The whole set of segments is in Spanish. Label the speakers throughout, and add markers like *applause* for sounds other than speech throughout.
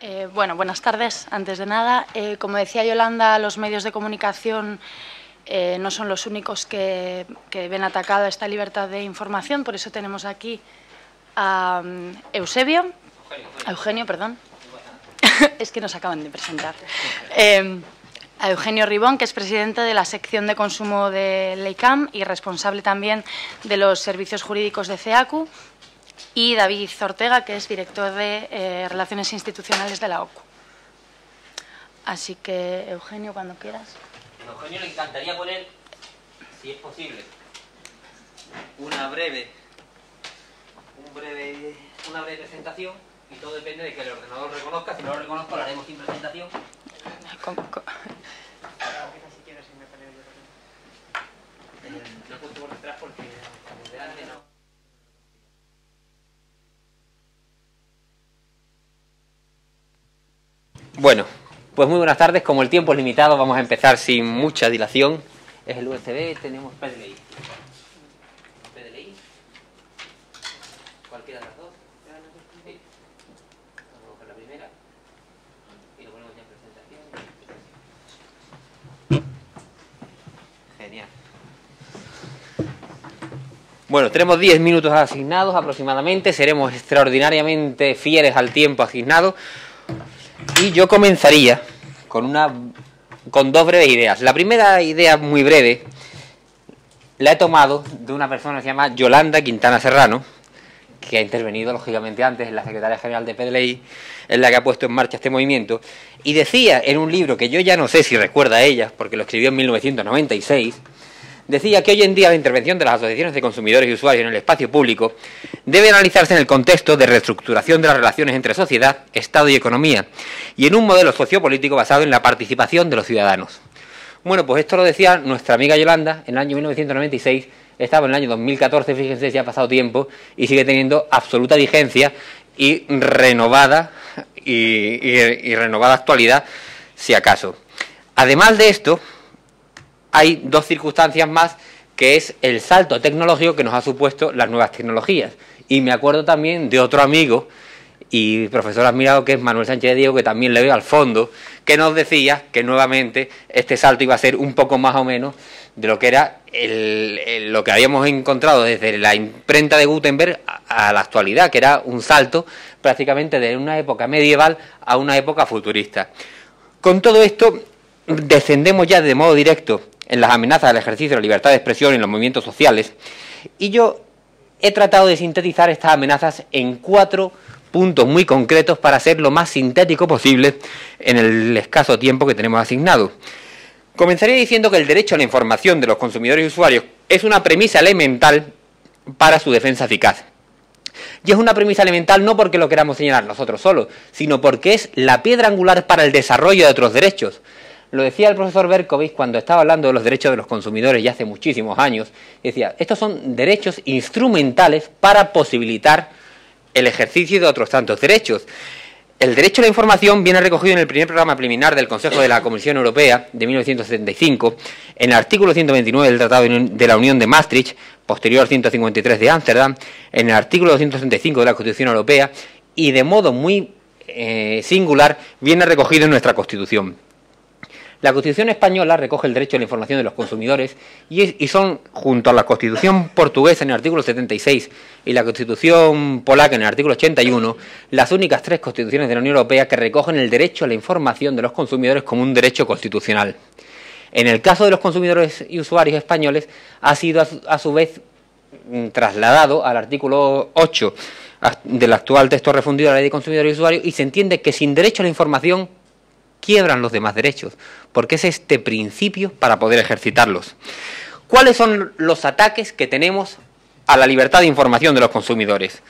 Speaker 1: Eh, bueno, buenas tardes. Antes de nada, eh, como decía Yolanda, los medios de comunicación eh, no son los únicos que, ven atacada esta libertad de información, por eso tenemos aquí a um, Eusebio, Eugenio, perdón, *laughs* es que nos acaban de presentar, *laughs* a Eugenio Ribón, que es presidente de la sección de consumo de LEICAM y responsable también de los servicios jurídicos de CEACU, y David Ortega, que es director de eh, Relaciones Institucionales de la OCU. Así que, Eugenio, cuando quieras.
Speaker 2: A Eugenio le encantaría poner, si es posible, una breve, un breve, una breve presentación y todo depende de que el ordenador reconozca. Si no lo reconozco, lo haremos sin presentación. Lo he puesto por detrás porque como delante no. Bueno, pues muy buenas tardes. Como el tiempo es limitado, vamos a empezar sin mucha dilación. Es el USB, tenemos PDLI. PDLI. Cualquiera de las dos. Vamos a coger la primera. Y lo ponemos ya en presentación. Genial. Bueno, tenemos 10 minutos asignados aproximadamente. Seremos extraordinariamente fieles al tiempo asignado. Y yo comenzaría con una con dos breves ideas. La primera idea muy breve la he tomado de una persona que se llama Yolanda Quintana Serrano, que ha intervenido lógicamente antes en la Secretaría General de PDLI, en la que ha puesto en marcha este movimiento, y decía en un libro que yo ya no sé si recuerda a ella, porque lo escribió en 1996, decía que hoy en día la intervención de las asociaciones de consumidores y usuarios en el espacio público debe analizarse en el contexto de reestructuración de las relaciones entre sociedad, Estado y economía, y en un modelo sociopolítico basado en la participación de los ciudadanos. Bueno, pues esto lo decía nuestra amiga Yolanda en el año 1996, estaba en el año 2014, fíjense si ha pasado tiempo, y sigue teniendo absoluta vigencia y renovada, y renovada actualidad, si acaso. Además de esto, hay dos circunstancias más que es el salto tecnológico que nos ha supuesto las nuevas tecnologías. Y me acuerdo también de otro amigo y profesor admirado que es Manuel Sánchez de Diego, que también le veo al fondo, que nos decía que nuevamente este salto iba a ser un poco más o menos de lo que era lo que habíamos encontrado desde la imprenta de Gutenberg a, a la actualidad, que era un salto prácticamente de una época medieval a una época futurista. Con todo esto, descendemos ya de modo directo en las amenazas al ejercicio de la libertad de expresión en los movimientos sociales. Y yo he tratado de sintetizar estas amenazas en cuatro puntos muy concretos para ser lo más sintético posible en el escaso tiempo que tenemos asignado. Comenzaría diciendo que el derecho a la información de los consumidores y usuarios es una premisa elemental para su defensa eficaz. Y es una premisa elemental no porque lo queramos señalar nosotros solos, sino porque es la piedra angular para el desarrollo de otros derechos, lo decía el profesor Berkovich cuando estaba hablando de los derechos de los consumidores ya hace muchísimos años. Decía, estos son derechos instrumentales para posibilitar el ejercicio de otros tantos derechos. El derecho a la información viene recogido en el primer programa preliminar del Consejo de la Comisión Europea de 1975, en el artículo 129 del Tratado de la Unión de Maastricht, posterior al 153 de Ámsterdam, en el artículo 235 de la Constitución Europea y de modo muy eh, singular viene recogido en nuestra Constitución. La Constitución española recoge el derecho a la información de los consumidores y, son, junto a la Constitución portuguesa en el artículo 76 y la Constitución polaca en el artículo 81, las únicas tres constituciones de la Unión Europea que recogen el derecho a la información de los consumidores como un derecho constitucional. En el caso de los consumidores y usuarios españoles, ha sido a su, vez mm, trasladado al artículo 8 del actual texto refundido de la Ley de Consumidores y Usuarios y se entiende que sin derecho a la información quiebran los demás derechos, porque es este principio para poder ejercitarlos. ¿Cuáles son los ataques que tenemos a la libertad de información de los consumidores?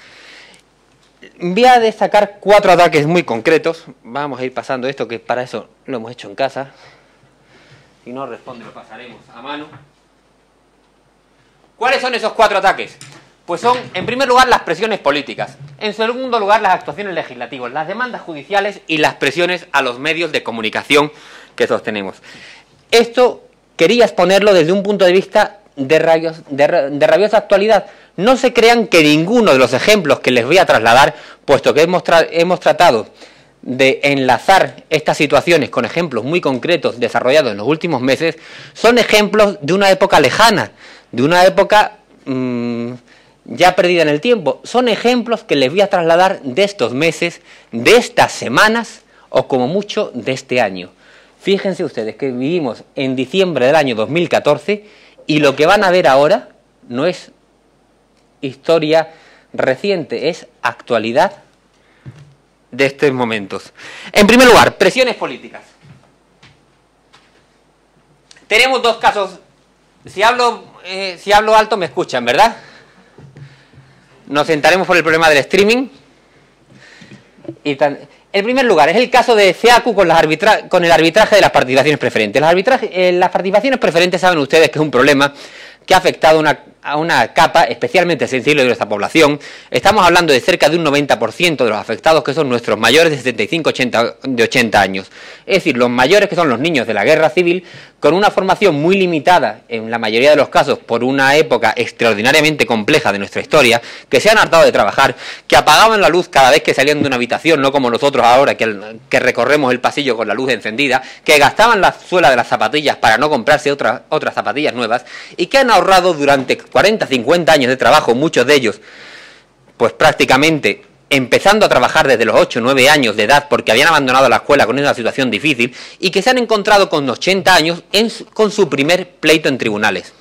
Speaker 2: Voy a destacar cuatro ataques muy concretos. Vamos a ir pasando esto, que para eso lo hemos hecho en casa. Si no responde, lo pasaremos a mano. ¿Cuáles son esos cuatro ataques? Pues son, en primer lugar, las presiones políticas. En segundo lugar, las actuaciones legislativas, las demandas judiciales y las presiones a los medios de comunicación que sostenemos. Esto quería exponerlo desde un punto de vista de, rabiosa actualidad. No se crean que ninguno de los ejemplos que les voy a trasladar, puesto que hemos, hemos tratado de enlazar estas situaciones con ejemplos muy concretos desarrollados en los últimos meses, son ejemplos de una época lejana, de una época mm, ya perdida en el tiempo. Son ejemplos que les voy a trasladar de estos meses, de estas semanas o como mucho de este año. Fíjense ustedes que vivimos en diciembre del año 2014 y lo que van a ver ahora no es historia reciente, es actualidad de estos momentos. En primer lugar, presiones políticas. Tenemos dos casos. Si hablo, eh, si hablo alto me escuchan, ¿verdad? Nos sentaremos por el problema del streaming. Y En primer lugar, es el caso de CEACU con, con el arbitraje de las participaciones preferentes. Las, eh, las participaciones preferentes saben ustedes que es un problema que ha afectado una a una capa especialmente sensible de nuestra población. Estamos hablando de cerca de un 90% de los afectados que son nuestros mayores de 75 80, de 80 años. Es decir, los mayores que son los niños de la guerra civil, con una formación muy limitada, en la mayoría de los casos, por una época extraordinariamente compleja de nuestra historia, que se han hartado de trabajar, que apagaban la luz cada vez que salían de una habitación, no como nosotros ahora, que, recorremos el pasillo con la luz encendida, que gastaban la suela de las zapatillas para no comprarse otras otras zapatillas nuevas, y que han ahorrado durante 40, 50 años de trabajo, muchos de ellos, pues prácticamente empezando a trabajar desde los 8, 9 años de edad porque habían abandonado la escuela con una situación difícil y que se han encontrado con 80 años con su primer pleito en tribunales.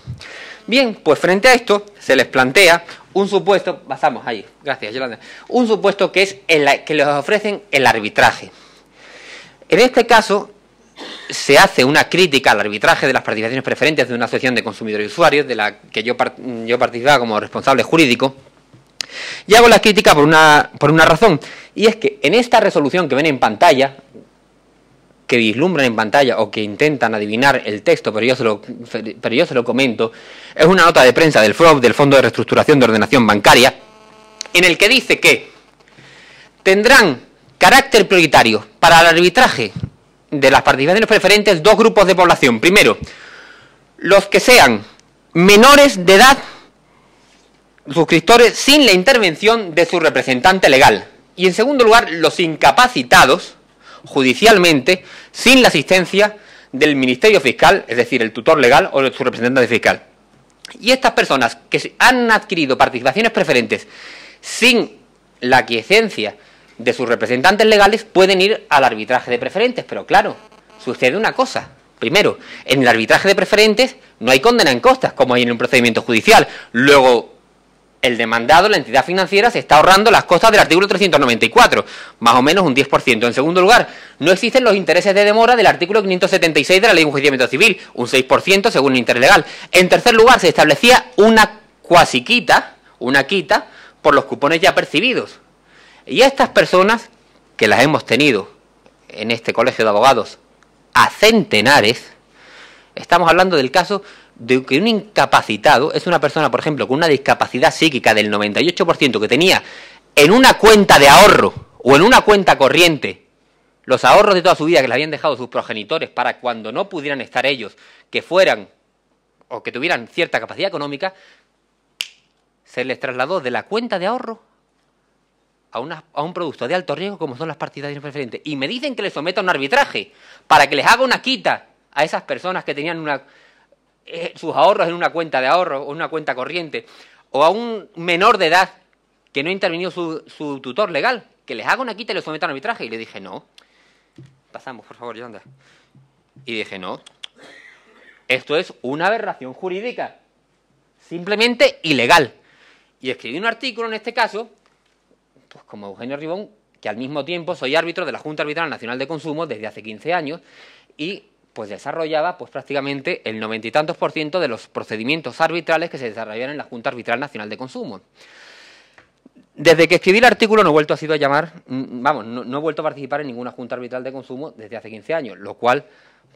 Speaker 2: Bien, pues frente a esto se les plantea un supuesto, pasamos ahí, gracias Yolanda, un supuesto que es el, que les ofrecen el arbitraje. En este caso, se hace una crítica al arbitraje de las participaciones preferentes de una asociación de consumidores y usuarios, de la que yo, yo participaba como responsable jurídico, y hago la crítica por una, por una razón, y es que en esta resolución que ven en pantalla, que vislumbran en pantalla o que intentan adivinar el texto, pero yo se lo, pero yo se lo comento, es una nota de prensa del FROB, del Fondo de Reestructuración de Ordenación Bancaria, en el que dice que tendrán carácter prioritario para el arbitraje de las participaciones preferentes dos grupos de población. Primero, los que sean menores de edad, suscriptores sin la intervención de su representante legal. Y en segundo lugar, los incapacitados judicialmente sin la asistencia del Ministerio Fiscal, es decir, el tutor legal o su representante fiscal. Y estas personas que han adquirido participaciones preferentes sin la aquiescencia de sus representantes legales pueden ir al arbitraje de preferentes, pero claro, sucede una cosa. Primero, en el arbitraje de preferentes no hay condena en costas, como hay en un procedimiento judicial. Luego, el demandado, la entidad financiera, se está ahorrando las costas del artículo 394, más o menos un 10%. En segundo lugar, no existen los intereses de demora del artículo 576 de la Ley de Enjuiciamiento Civil, un 6% según el interés legal. En tercer lugar, se establecía una cuasiquita, una quita, por los cupones ya percibidos. Y a estas personas, que las hemos tenido en este colegio de abogados a centenares, estamos hablando del caso de que un incapacitado es una persona, por ejemplo, con una discapacidad psíquica del 98% que tenía en una cuenta de ahorro o en una cuenta corriente los ahorros de toda su vida que le habían dejado sus progenitores para cuando no pudieran estar ellos, que fueran o que tuvieran cierta capacidad económica, se les trasladó de la cuenta de ahorro a, un producto de alto riesgo como son las partidarias preferentes y me dicen que les someta a un arbitraje para que les haga una quita a esas personas que tenían una, eh, sus ahorros en una cuenta de ahorro o una cuenta corriente o a un menor de edad que no intervino su, su tutor legal, que les haga una quita y les someta a un arbitraje. Y le dije, no. Pasamos, por favor, Yolanda. Y dije, no. Esto es una aberración jurídica. Simplemente ilegal. Y escribí un artículo en este caso pues como Eugenio Ribón, que al mismo tiempo soy árbitro de la Junta Arbitral Nacional de Consumo desde hace 15 años y pues desarrollaba pues prácticamente el noventa y tantos por ciento de los procedimientos arbitrales que se desarrollaban en la Junta Arbitral Nacional de Consumo. Desde que escribí el artículo no he vuelto a sido a llamar, mm, vamos, no, he vuelto a participar en ninguna Junta Arbitral de Consumo desde hace 15 años, lo cual,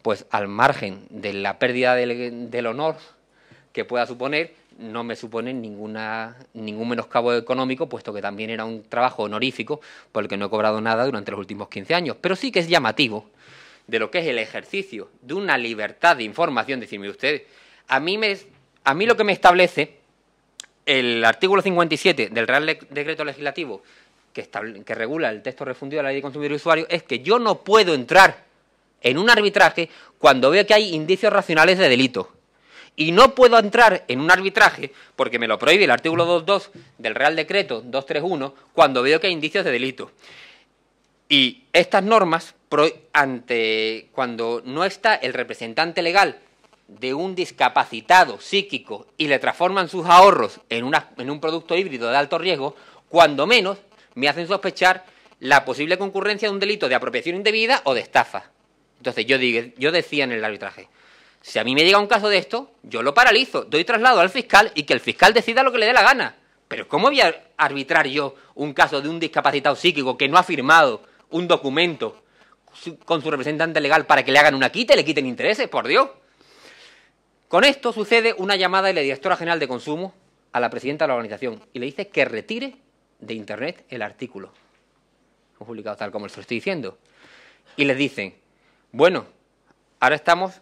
Speaker 2: pues al margen de la pérdida del honor que pueda suponer, no me supone ninguna, ningún menoscabo económico, puesto que también era un trabajo honorífico por el que no he cobrado nada durante los últimos 15 años. Pero sí que es llamativo de lo que es el ejercicio de una libertad de información. Decirme usted, a mí, me, a mí lo que me establece el artículo 57 del Real Decreto Legislativo, que, que regula el texto refundido de la ley de consumidor y usuario es que yo no puedo entrar en un arbitraje cuando veo que hay indicios racionales de delito. Y no puedo entrar en un arbitraje, porque me lo prohíbe el artículo 2.2 del Real Decreto 231, cuando veo que hay indicios de delito. Y estas normas, ante cuando no está el representante legal de un discapacitado psíquico y le transforman sus ahorros en, un producto híbrido de alto riesgo, cuando menos me hacen sospechar la posible concurrencia de un delito de apropiación indebida o de estafa. Entonces yo, yo decía en el arbitraje, si a mí me llega un caso de esto, yo lo paralizo, doy traslado al fiscal y que el fiscal decida lo que le dé la gana. Pero ¿cómo voy a arbitrar yo un caso de un discapacitado psíquico que no ha firmado un documento con su representante legal para que le hagan una quita y le quiten intereses? Por Dios. Con esto sucede una llamada de la directora general de consumo a la presidenta de la organización y le dice que retire de internet el artículo. publicado tal como lo estoy diciendo. Y les dicen, bueno, ahora estamos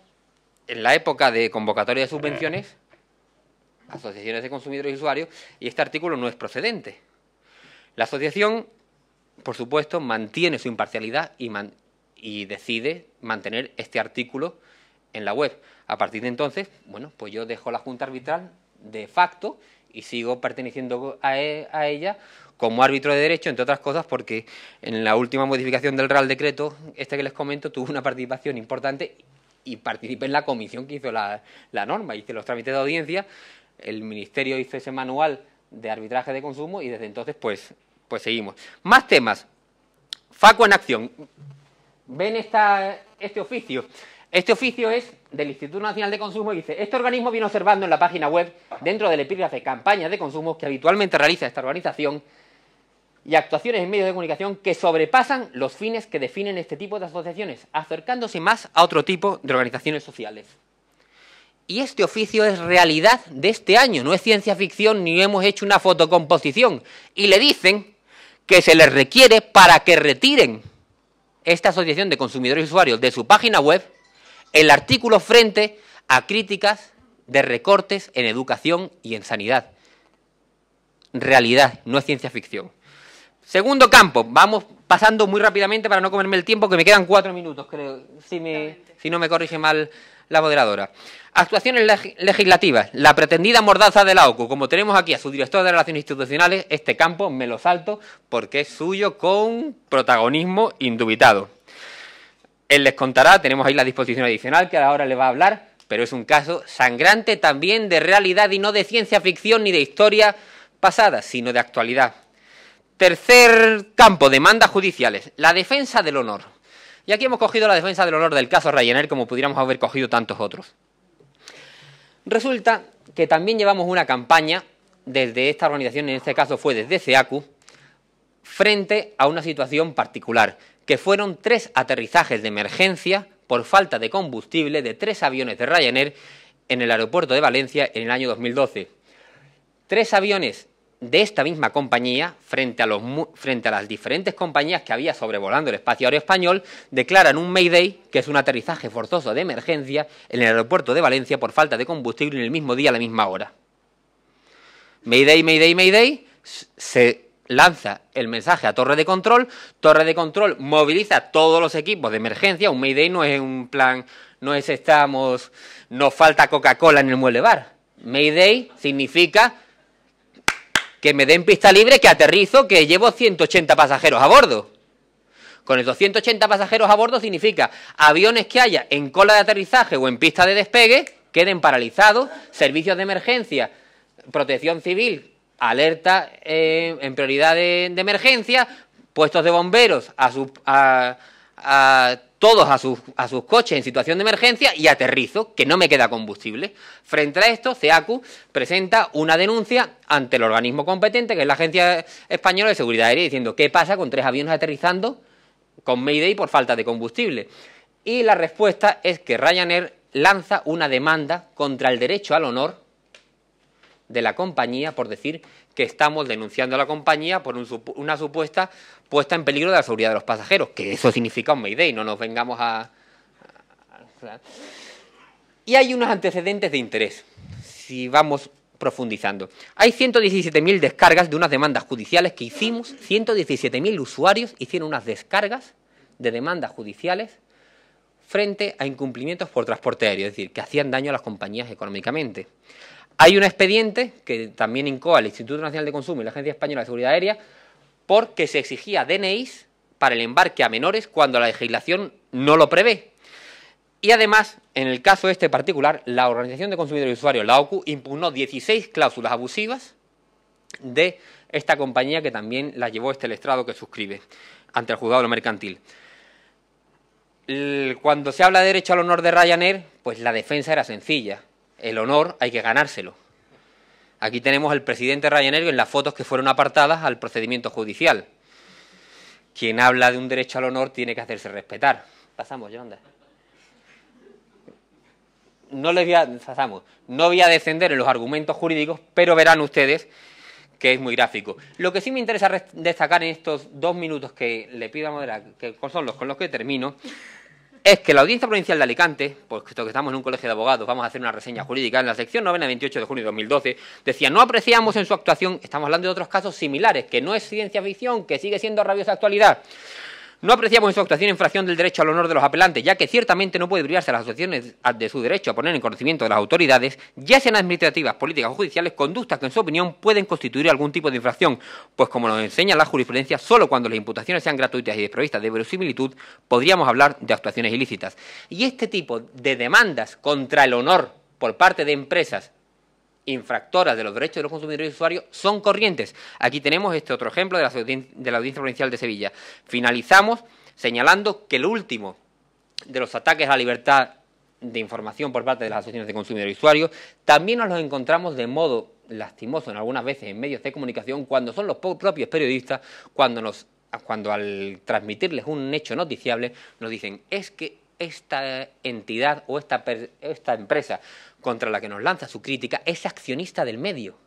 Speaker 2: en la época de convocatoria de subvenciones, asociaciones de consumidores y usuarios, y este artículo no es procedente. La asociación, por supuesto, mantiene su imparcialidad y, decide mantener este artículo en la web. A partir de entonces, bueno, pues yo dejo la Junta Arbitral de facto y sigo perteneciendo a, e, a ella como árbitro de derecho, entre otras cosas, porque en la última modificación del Real Decreto, este que les comento, tuvo una participación importante y participé en la comisión que hizo la, norma, hice los trámites de audiencia, el Ministerio hizo ese manual de arbitraje de consumo y desde entonces pues, pues seguimos. Más temas. Faco en acción. ¿Ven esta, este oficio? Este oficio es del Instituto Nacional de Consumo y dice, este organismo viene observando en la página web, dentro del epígrafe campañas de consumo que habitualmente realiza esta organización, y actuaciones en medios de comunicación que sobrepasan los fines que definen este tipo de asociaciones, acercándose más a otro tipo de organizaciones sociales. Y este oficio es realidad de este año, no es ciencia ficción ni hemos hecho una fotocomposición. Y le dicen que se les requiere para que retiren esta asociación de consumidores y usuarios de su página web el artículo frente a críticas de recortes en educación y en sanidad. Realidad, no es ciencia ficción. Segundo campo, vamos pasando muy rápidamente para no comerme el tiempo, que me quedan cuatro minutos, creo, si, si no me corrige mal la moderadora. Actuaciones legislativas. La pretendida mordaza de la OCU. Como tenemos aquí a su director de Relaciones Institucionales, este campo me lo salto porque es suyo con protagonismo indubitado. Él les contará, tenemos ahí la disposición adicional que ahora le va a hablar, pero es un caso sangrante también de realidad y no de ciencia ficción ni de historia pasada, sino de actualidad. Tercer campo, demandas judiciales. La defensa del honor. Y aquí hemos cogido la defensa del honor del caso Ryanair como pudiéramos haber cogido tantos otros. Resulta que también llevamos una campaña desde esta organización, en este caso fue desde CEACU, frente a una situación particular, que fueron tres aterrizajes de emergencia por falta de combustible de tres aviones de Ryanair en el aeropuerto de Valencia en el año 2012. Tres aviones de esta misma compañía, frente a, las diferentes compañías que había sobrevolando el espacio aéreo español, declaran un Mayday, que es un aterrizaje forzoso de emergencia, en el aeropuerto de Valencia por falta de combustible en el mismo día a la misma hora. Mayday, Mayday, Mayday, se lanza el mensaje a torre de control, torre de control moviliza todos los equipos de emergencia, un Mayday no es un plan, no es estamos, nos falta Coca-Cola en el mueble bar. Mayday significa que me den pista libre, que aterrizo, que llevo 180 pasajeros a bordo. Con esos 180 pasajeros a bordo significa aviones que haya en cola de aterrizaje o en pista de despegue queden paralizados, servicios de emergencia, protección civil, alerta eh, en prioridad de, emergencia, puestos de bomberos a, su, todos a sus, a sus coches en situación de emergencia y aterrizo, que no me queda combustible. Frente a esto, CEACU presenta una denuncia ante el organismo competente, que es la Agencia Española de Seguridad Aérea, diciendo qué pasa con tres aviones aterrizando con Mayday por falta de combustible. Y la respuesta es que Ryanair lanza una demanda contra el derecho al honor de la compañía por decir que estamos denunciando a la compañía por una supuesta puesta en peligro de la seguridad de los pasajeros, que eso significa un Mayday, no nos vengamos a... Y hay unos antecedentes de interés. Si vamos profundizando. Hay 117.000 descargas de unas demandas judiciales que hicimos, 117.000 usuarios hicieron unas descargas de demandas judiciales frente a incumplimientos por transporte aéreo, es decir, que hacían daño a las compañías económicamente. Hay un expediente que también incoa el Instituto Nacional de Consumo y la Agencia Española de Seguridad Aérea porque se exigía DNIs para el embarque a menores cuando la legislación no lo prevé. Y además, en el caso este particular, la Organización de Consumidores y Usuarios, la OCU, impugnó 16 cláusulas abusivas de esta compañía que también la llevó este estrado que suscribe ante el juzgado mercantil. Cuando se habla de derecho al honor de Ryanair, pues la defensa era sencilla. El honor hay que ganárselo. Aquí tenemos al presidente Ryanair en las fotos que fueron apartadas al procedimiento judicial. Quien habla de un derecho al honor tiene que hacerse respetar. Pasamos, Yolanda no les voy a, no voy a descender en los argumentos jurídicos, pero verán ustedes que es muy gráfico. Lo que sí me interesa destacar en estos dos minutos que le pido a moderar, que son los con los que termino, es que la Audiencia Provincial de Alicante, puesto que estamos en un colegio de abogados, vamos a hacer una reseña jurídica, en la sección novena 28 de junio de 2012, decía, no apreciamos en su actuación, estamos hablando de otros casos similares, que no es ciencia ficción, que sigue siendo rabiosa actualidad, no apreciamos en su actuación infracción del derecho al honor de los apelantes, ya que ciertamente no puede privarse a las asociaciones de su derecho a poner en conocimiento de las autoridades, ya sean administrativas, políticas o judiciales, conductas que en su opinión pueden constituir algún tipo de infracción, pues como nos enseña la jurisprudencia, solo cuando las imputaciones sean gratuitas y desprovistas de verosimilitud podríamos hablar de actuaciones ilícitas. Y este tipo de demandas contra el honor por parte de empresas infractoras de los derechos de los consumidores y usuarios son corrientes. Aquí tenemos este otro ejemplo de la, de la Audiencia Provincial de Sevilla. Finalizamos señalando que el último de los ataques a la libertad de información por parte de las asociaciones de consumidores y usuarios también nos los encontramos de modo lastimoso en algunas veces en medios de comunicación cuando son los propios periodistas cuando nos cuando al transmitirles un hecho noticiable nos dicen es que esta entidad o esta, esta empresa contra la que nos lanza su crítica es accionista del medio.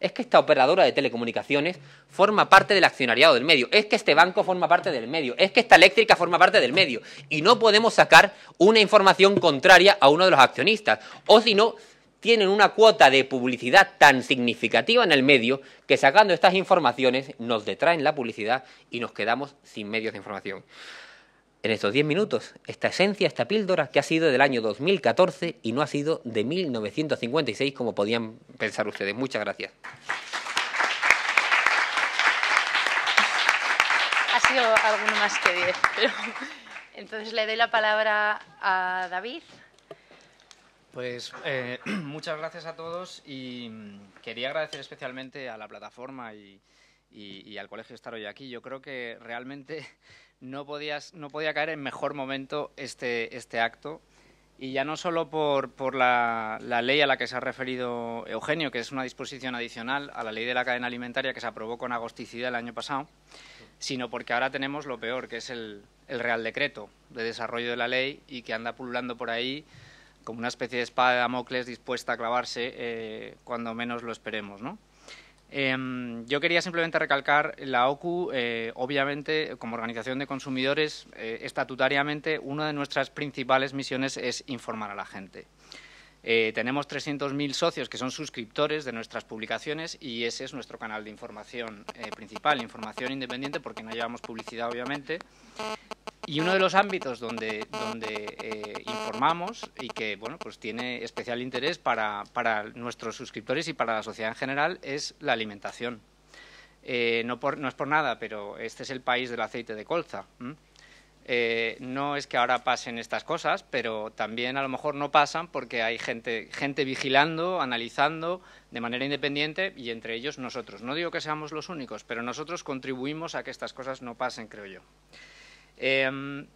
Speaker 2: Es que esta operadora de telecomunicaciones forma parte del accionariado del medio. Es que este banco forma parte del medio. Es que esta eléctrica forma parte del medio. Y no podemos sacar una información contraria a uno de los accionistas. O si no, tienen una cuota de publicidad tan significativa en el medio que sacando estas informaciones nos detraen la publicidad y nos quedamos sin medios de información en estos 10 minutos esta esencia, esta píldora que ha sido del año 2014 y no ha sido de 1956 como podían pensar ustedes. Muchas gracias.
Speaker 1: Ha sido alguno más que 10, *laughs* entonces le doy la palabra a David.
Speaker 3: Pues eh, *clears throat* muchas gracias a todos y quería agradecer especialmente a la plataforma y, y al colegio estar hoy aquí. Yo creo que realmente no, podías, no podía caer en mejor momento este, este acto. Y ya no solo por, por la, ley a la que se ha referido Eugenio, que es una disposición adicional a la ley de la cadena alimentaria que se aprobó con agosticidad el año pasado, sino porque ahora tenemos lo peor, que es el, el Real Decreto de desarrollo de la ley y que anda pululando por ahí como una especie de espada de Damocles dispuesta a clavarse eh, cuando menos lo esperemos, ¿no? Em, yo quería simplemente recalcar la OCU, eh, obviamente, como organización de consumidores, eh, estatutariamente, una de nuestras principales misiones es informar a la gente. Eh, tenemos 300.000 socios que son suscriptores de nuestras publicaciones y ese es nuestro canal de información principal, información independiente, porque no llevamos publicidad, obviamente. Y uno de los ámbitos donde, eh, informamos y que bueno, pues tiene especial interés para, nuestros suscriptores y para la sociedad en general es la alimentación. Eh, no, es por nada, pero este es el país del aceite de colza. Eh, no es que ahora pasen estas cosas, pero también a lo mejor no pasan porque hay gente, gente vigilando, analizando de manera independiente y entre ellos nosotros. No digo que seamos los únicos, pero nosotros contribuimos a que estas cosas no pasen, creo yo. Em,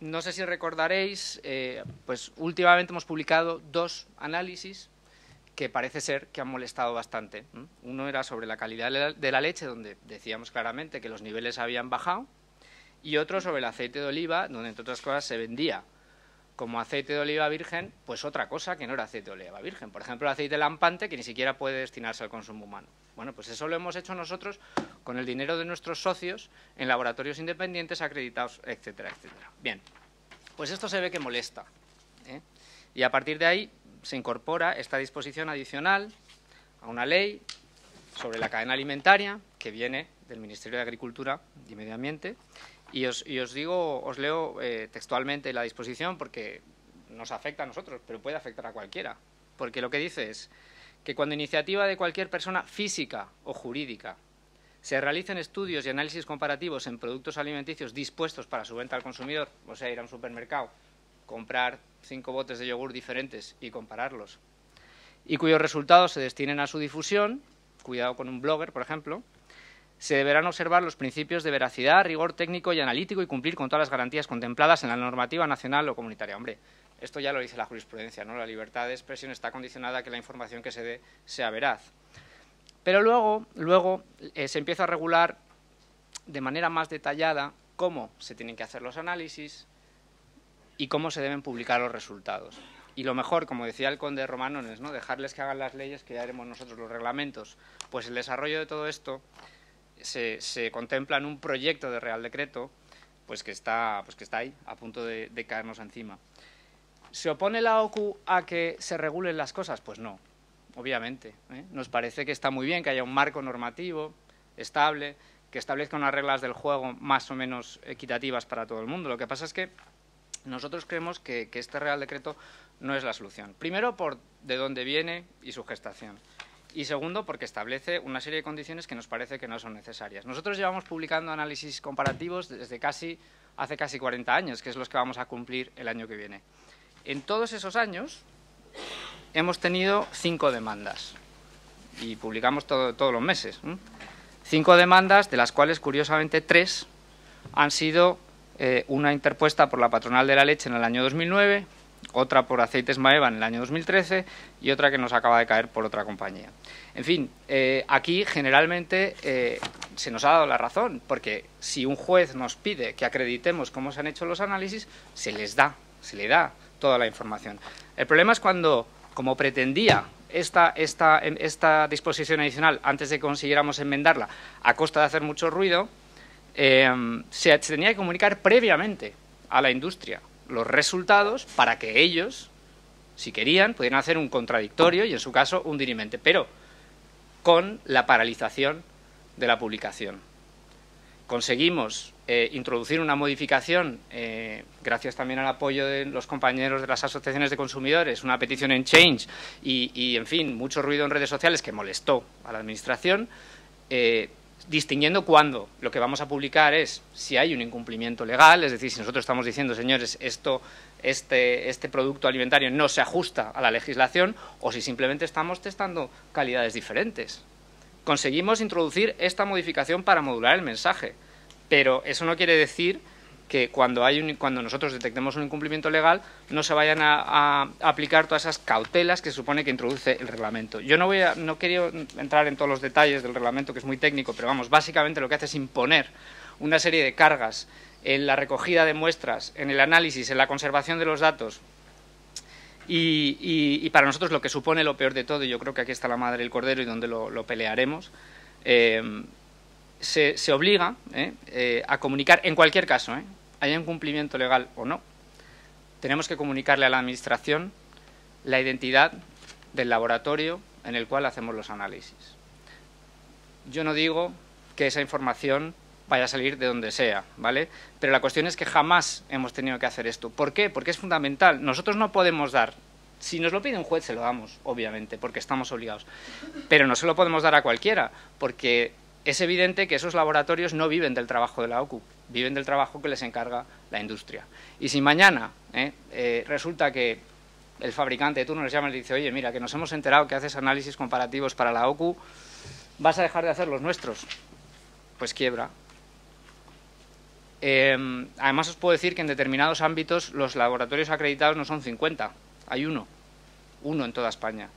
Speaker 3: no sé si recordaréis, eh, pues últimamente hemos publicado dos análisis que parece ser que han molestado bastante. Uno era sobre la calidad de la leche, donde decíamos claramente que los niveles habían bajado, y otro sobre el aceite de oliva, donde entre otras cosas se vendía como aceite de oliva virgen, pues otra cosa que no era aceite de oliva virgen. Por ejemplo, el aceite lampante que ni siquiera puede destinarse al consumo humano. Bueno, pues eso lo hemos hecho nosotros con el dinero de nuestros socios en laboratorios independientes acreditados, etcétera, etcétera. Bien, pues esto se ve que molesta. ¿eh? Y a partir de ahí se incorpora esta disposición adicional a una ley sobre la cadena alimentaria que viene del Ministerio de Agricultura y Medio Ambiente. Y os, digo, os leo eh, textualmente la disposición porque nos afecta a nosotros, pero puede afectar a cualquiera. Porque lo que dice es que cuando iniciativa de cualquier persona física o jurídica se realicen estudios y análisis comparativos en productos alimenticios dispuestos para su venta al consumidor, o sea, ir a un supermercado, comprar cinco botes de yogur diferentes y compararlos, y cuyos resultados se destinen a su difusión, cuidado con un blogger, por ejemplo, se deberán observar los principios de veracidad, rigor técnico y analítico y cumplir con todas las garantías contempladas en la normativa nacional o comunitaria. Hombre, esto ya lo dice la jurisprudencia, ¿no? La libertad de expresión está condicionada a que la información que se dé sea veraz. Pero luego, luego eh, se empieza a regular de manera más detallada cómo se tienen que hacer los análisis y cómo se deben publicar los resultados. Y lo mejor, como decía el conde Romanones, ¿no? dejarles que hagan las leyes, que ya haremos nosotros los reglamentos. Pues el desarrollo de todo esto se, contempla en un proyecto de Real Decreto pues que está, pues que está ahí, a punto de, caernos encima. ¿Se opone la OCU a que se regulen las cosas? Pues no, obviamente. ¿eh? Nos parece que está muy bien que haya un marco normativo estable, que establezca unas reglas del juego más o menos equitativas para todo el mundo. Lo que pasa es que nosotros creemos que, este Real Decreto no es la solución. Primero, por de dónde viene y su gestación. Y segundo, porque establece una serie de condiciones que nos parece que no son necesarias. Nosotros llevamos publicando análisis comparativos desde casi hace casi 40 años, que es los que vamos a cumplir el año que viene. En todos esos años hemos tenido cinco demandas y publicamos todos los meses. Cinco demandas, de las cuales, curiosamente, tres han sido eh, una interpuesta por la patronal de la leche en el año 2009, otra por aceites Maeva en el año 2013 y otra que nos acaba de caer por otra compañía. En fin, eh, aquí generalmente eh, se nos ha dado la razón, porque si un juez nos pide que acreditemos cómo se han hecho los análisis, se les da, se le da toda la información. El problema es cuando, como pretendía esta, esta, esta disposición adicional, antes de que consiguiéramos enmendarla, a costa de hacer mucho ruido, Em, se, tenía que comunicar previamente a la industria los resultados para que ellos, si querían, pudieran hacer un contradictorio y, en su caso, un dirimente, pero con la paralización de la publicación. Conseguimos eh, introducir una modificación, eh, gracias también al apoyo de los compañeros de las asociaciones de consumidores, una petición en Change y, en fin, mucho ruido en redes sociales que molestó a la Administración, eh, distinguiendo cuándo lo que vamos a publicar es si hay un incumplimiento legal, es decir, si nosotros estamos diciendo, señores, esto, este, este producto alimentario no se ajusta a la legislación, o si simplemente estamos testando calidades diferentes. Conseguimos introducir esta modificación para modular el mensaje, pero eso no quiere decir que cuando, hay un, cuando nosotros detectemos un incumplimiento legal no se vayan a, aplicar todas esas cautelas que supone que introduce el reglamento. Yo no, voy a, no quiero entrar en todos los detalles del reglamento, que es muy técnico, pero vamos, básicamente lo que hace es imponer una serie de cargas en la recogida de muestras, en el análisis, en la conservación de los datos, y, para nosotros lo que supone lo peor de todo, y yo creo que aquí está la madre del cordero y donde lo, pelearemos, eh, se, obliga eh, eh, a comunicar, en cualquier caso, haya un cumplimiento legal o no, tenemos que comunicarle a la Administración la identidad del laboratorio en el cual hacemos los análisis. Yo no digo que esa información vaya a salir de donde sea, ¿vale? Pero la cuestión es que jamás hemos tenido que hacer esto. ¿Por qué? Porque es fundamental. Nosotros no podemos dar, si nos lo pide un juez se lo damos, obviamente, porque estamos obligados. Pero no se lo podemos dar a cualquiera, porque es evidente que esos laboratorios no viven del trabajo de la OCU, viven del trabajo que les encarga la industria. Y si mañana eh, eh, resulta que el fabricante de turno les llama y dice, oye, mira, que nos hemos enterado que haces análisis comparativos para la OCU, vas a dejar de hacer los nuestros, pues quiebra. Em, además os puedo decir que en determinados ámbitos los laboratorios acreditados no son 50, hay uno, uno en toda España.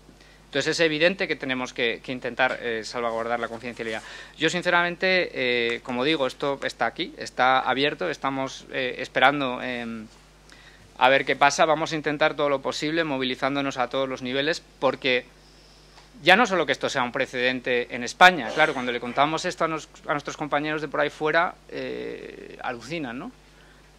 Speaker 3: Entonces es evidente que tenemos que, intentar eh, salvaguardar la confidencialidad. Yo sinceramente, eh, como digo, esto está aquí, está abierto, estamos eh, esperando em, a ver qué pasa. Vamos a intentar todo lo posible, movilizándonos a todos los niveles, porque ya no solo que esto sea un precedente en España, claro, cuando le contamos esto a, a nuestros compañeros de por ahí fuera, alucinan, ¿no?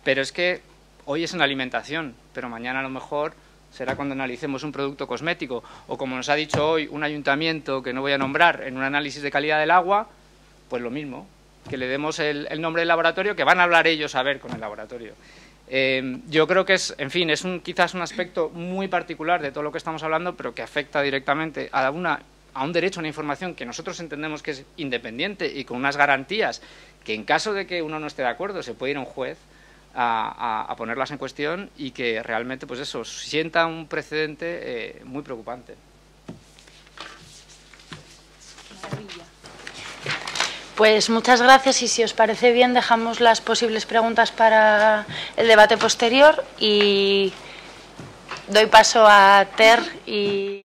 Speaker 3: Pero es que hoy es en alimentación, pero mañana a lo mejor será cuando analicemos un producto cosmético, o como nos ha dicho hoy un ayuntamiento que no voy a nombrar en un análisis de calidad del agua, pues lo mismo, que le demos el, nombre del laboratorio, que van a hablar ellos a ver con el laboratorio. Eh, yo creo que es, en fin, es un, quizás un aspecto muy particular de todo lo que estamos hablando, pero que afecta directamente a, una, a un derecho a una información que nosotros entendemos que es independiente y con unas garantías que en caso de que uno no esté de acuerdo se puede ir a un juez a, ponerlas en cuestión y que realmente, pues eso, sienta un precedente eh, muy preocupante.
Speaker 1: Pues muchas gracias y si os parece bien dejamos las posibles preguntas para el debate posterior y doy paso a Ter y...